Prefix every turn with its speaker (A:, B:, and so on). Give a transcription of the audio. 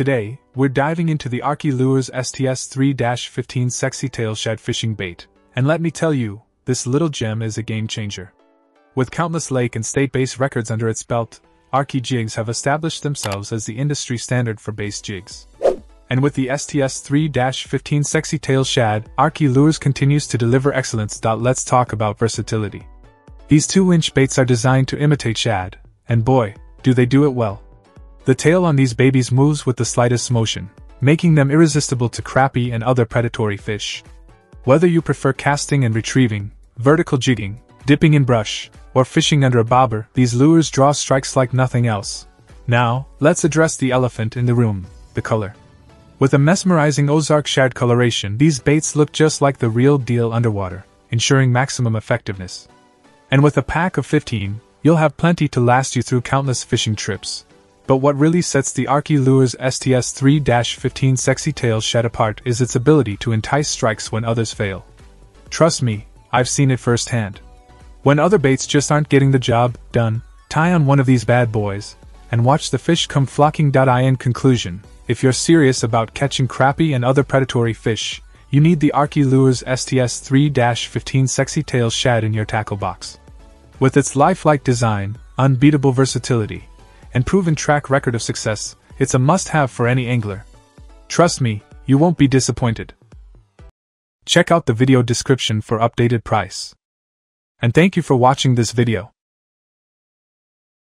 A: Today, we're diving into the Arkie Lures STS 3 15 Sexy Tail Shad Fishing Bait, and let me tell you, this little gem is a game changer. With countless lake and state based records under its belt, Arkie jigs have established themselves as the industry standard for bass jigs. And with the STS 3 15 Sexy Tail Shad, Arkie Lures continues to deliver excellence. Let's talk about versatility. These 2 inch baits are designed to imitate shad, and boy, do they do it well. The tail on these babies moves with the slightest motion, making them irresistible to crappie and other predatory fish. Whether you prefer casting and retrieving, vertical jigging, dipping in brush, or fishing under a bobber, these lures draw strikes like nothing else. Now, let's address the elephant in the room the color. With a mesmerizing Ozark shad coloration, these baits look just like the real deal underwater, ensuring maximum effectiveness. And with a pack of 15, you'll have plenty to last you through countless fishing trips. But what really sets the Arkie Lures STS 3 15 Sexy Tail Shad apart is its ability to entice strikes when others fail. Trust me, I've seen it firsthand. When other baits just aren't getting the job done, tie on one of these bad boys, and watch the fish come flocking. In conclusion, if you're serious about catching crappie and other predatory fish, you need the Arkie Lures STS 3 15 Sexy Tail Shad in your tackle box. With its lifelike design, unbeatable versatility, and proven track record of success, it's a must have for any angler. Trust me, you won't be disappointed. Check out the video description for updated price. And thank you for watching this video.